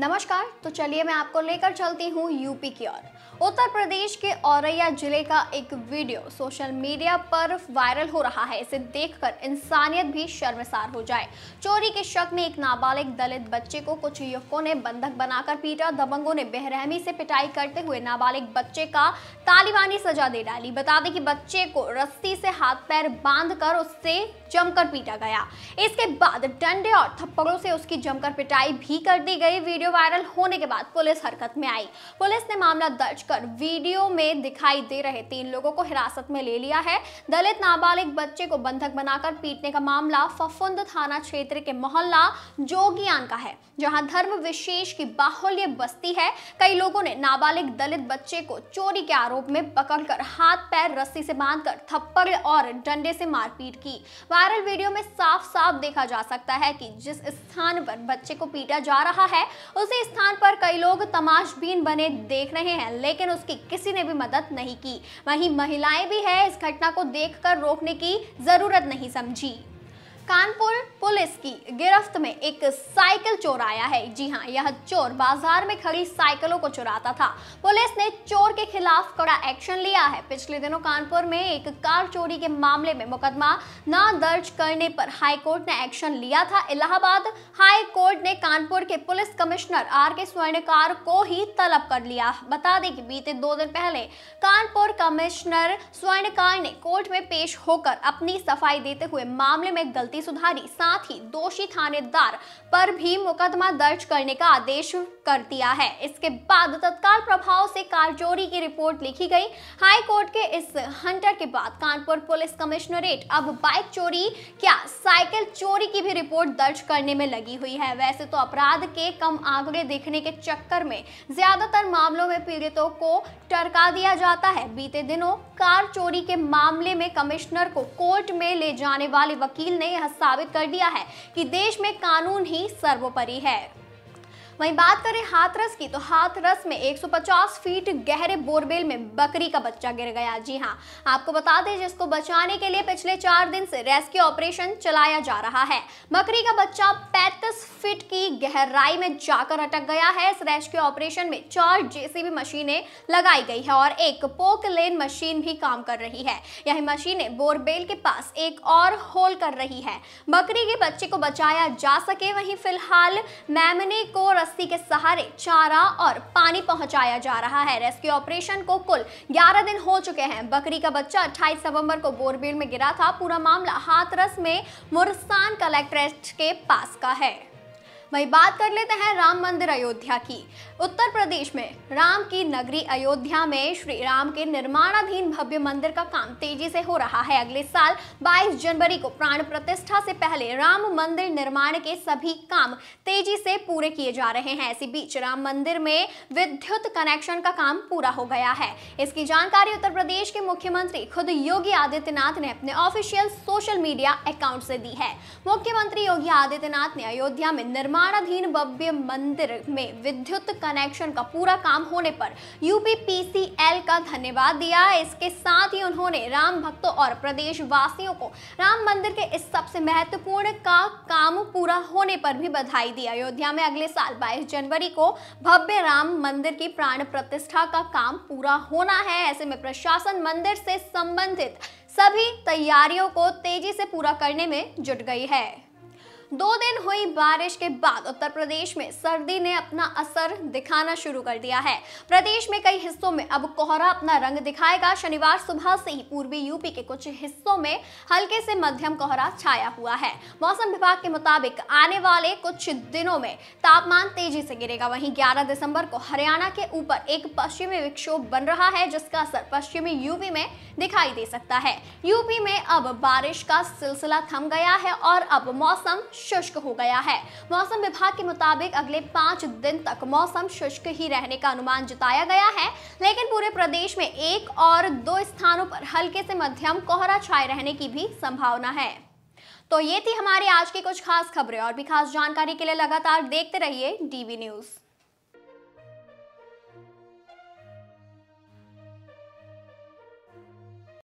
नमस्कार तो चलिए मैं आपको लेकर चलती हूँ यूपी की ओर। उत्तर प्रदेश के औरैया ज़िले का एक वीडियो सोशल मीडिया पर वायरल हो रहा है। इसे देखकर इंसानियत भी शर्मसार हो जाए। चोरी के शक में एक नाबालिग दलित बच्चे को कुछ युवकों ने बंधक बनाकर पीटा। दबंगों ने बेरहमी से पिटाई करते हुए नाबालिग बच्चे का तालिबानी सजा दे डाली। बता दें कि बच्चे को रस्सी से हाथ पैर बाँध कर उससे जमकर पीटा गया। इसके बाद डंडे और थप्पड़ों से उसकी जमकर पिटाई भी कर दी गई। वीडियो वायरल होने के बाद पुलिस हरकत में आई। पुलिस ने मामला दर्ज कर वीडियो में दिखाई दे रहे तीन लोगों को हिरासत में ले लिया है। दलित नाबालिग बच्चे को बंधक बनाकर पीटने का मामला फफुंद थाना क्षेत्र के मोहल्ला जोगियान का है, जहाँ धर्म विशेष की बाहुल्य बस्ती है। कई लोगों ने नाबालिग दलित बच्चे को चोरी के आरोप में पकड़कर हाथ पैर रस्सी से बांधकर थप्पड़ और डंडे से मारपीट की। वायरल वीडियो में साफ़ साफ़ देखा जा सकता है कि जिस स्थान पर बच्चे को पीटा जा रहा है, उसी स्थान पर कई लोग तमाशबीन बने देख रहे हैं, लेकिन उसकी किसी ने भी मदद नहीं की। वहीं महिलाएँ भी है, इस घटना को देखकर रोकने की ज़रूरत नहीं समझी। कानपुर पुलिस की गिरफ्त में एक साइकिल चोर आया है। जी हाँ यह चोर बाज़ार में खड़ी साइकिलों को चुराता था। पुलिस ने चोर के खिलाफ कड़ा एक्शन लिया है। पिछले दिनों कानपुर में एक कार चोरी के मामले में मुकदमा न दर्ज करने पर हाईकोर्ट ने एक्शन लिया था। इलाहाबाद हाई कोर्ट ने कानपुर के पुलिस कमिश्नर आर के स्वर्णकार को ही तलब कर लिया। बता दें कि बीते दो दिन पहले कानपुर कमिश्नर स्वर्णकार ने कोर्ट में पेश होकर अपनी सफ़ाई देते हुए मामले में गलती गलती सुधारी, साथ ही दोषी थानेदार पर भी मुकदमा दर्ज करने का आदेश कर दिया है। इसके बाद तत्काल प्रभाव से कार चोरी की रिपोर्ट लिखी गई। हाई कोर्ट के इस हंटर के बाद कानपुर पुलिस कमिश्नरेट अब बाइक चोरी क्या साइकिल चोरी की भी रिपोर्ट दर्ज करने में लगी हुई है। वैसे तो अपराध के कम आंकड़े देखने के चक्कर में ज़्यादातर मामलों में पीड़ितों को टरका दिया जाता है। बीते दिनों कार चोरी के मामले में कमिश्नर को कोर्ट में ले जाने वाले वकील ने यह साबित कर दिया है कि देश में कानून ही सर्वोपरि है। वहीं बात करें हाथरस की तो हाथरस में 150 फीट गहरे बोरवेल में बकरी का बच्चा गिर गया। जी हाँ आपको बता दें जिसको बचाने के लिए पिछले चार दिन से रेस्क्यू ऑपरेशन चलाया जा रहा है। बकरी का बच्चा 35 फीट की गहराई में जाकर अटक गया है। इस रेस्क्यू ऑपरेशन में चार जेसीबी मशीनें लगाई गई है और एक पोक लेन मशीन भी काम कर रही है। यही मशीनें बोरबेल के पास एक और होल कर रही है। बकरी के बच्चे को बचाया जा सके, वहीं फ़िलहाल मैमने को रस्सी के सहारे चारा और पानी पहुँचाया जा रहा है। रेस्क्यू ऑपरेशन को कुल 11 दिन हो चुके हैं। बकरी का बच्चा 28 नवंबर को बोरबीर में गिरा था। पूरा मामला हाथरस में मुरस्तान कलेक्ट्रेट के पास का है। वही बात कर लेते हैं राम मंदिर अयोध्या की। उत्तर प्रदेश में राम की नगरी अयोध्या में श्री राम के निर्माणाधीन भव्य मंदिर का काम तेज़ी से हो रहा है। अगले साल 22 जनवरी को प्राण प्रतिष्ठा से पहले राम मंदिर निर्माण के सभी काम तेज़ी से पूरे किए जा रहे हैं। इसी बीच राम मंदिर में विद्युत कनेक्शन का काम पूरा हो गया है। इसकी जानकारी उत्तर प्रदेश के मुख्यमंत्री खुद योगी आदित्यनाथ ने अपने ऑफिशियल सोशल मीडिया अकाउंट से दी है। मुख्यमंत्री योगी आदित्यनाथ ने अयोध्या में निर्माण निर्माणाधीन भव्य मंदिर में विद्युत कनेक्शन का पूरा काम होने पर यूपीपीसीएल का धन्यवाद दिया। इसके साथ ही उन्होंने राम भक्तों और प्रदेश वासियों को राम मंदिर के इस सबसे महत्वपूर्ण का काम पूरा होने पर भी बधाई दी। अयोध्या में अगले साल 22 जनवरी को भव्य राम मंदिर की प्राण प्रतिष्ठा का काम पूरा होना है। ऐसे में प्रशासन मंदिर से संबंधित सभी तैयारियों को तेज़ी से पूरा करने में जुट गई है। दो दिन हुई बारिश के बाद उत्तर प्रदेश में सर्दी ने अपना असर दिखाना शुरू कर दिया है। प्रदेश में कई हिस्सों में अब कोहरा अपना रंग दिखाएगा। शनिवार सुबह से ही पूर्वी यूपी के कुछ हिस्सों में हल्के से मध्यम कोहरा छाया हुआ है। मौसम विभाग के मुताबिक आने वाले कुछ दिनों में तापमान तेज़ी से गिरेगा। वहीं 11 दिसंबर को हरियाणा के ऊपर एक पश्चिमी विक्षोभ बन रहा है, जिसका असर पश्चिमी यूपी में दिखाई दे सकता है। यूपी में अब बारिश का सिलसिला थम गया है और अब मौसम शुष्क हो गया है। मौसम विभाग के मुताबिक अगले पाँच दिन तक मौसम शुष्क ही रहने का अनुमान जताया गया है, लेकिन पूरे प्रदेश में एक और दो स्थानों पर हल्के से मध्यम कोहरा छाए रहने की भी संभावना है। तो ये थी हमारी आज की कुछ खास खबरें, और भी खास जानकारी के लिए लगातार देखते रहिए डीवी न्यूज़